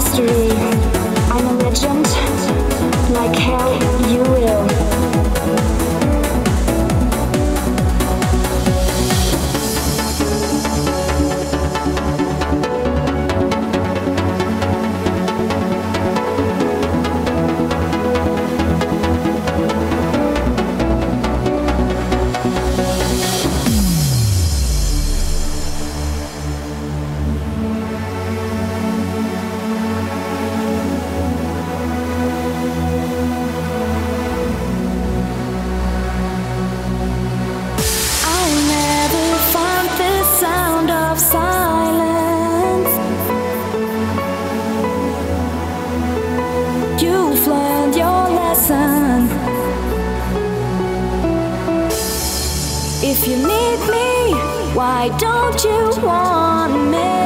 history. I'm a legend, like hell you you need me? Why don't you want me?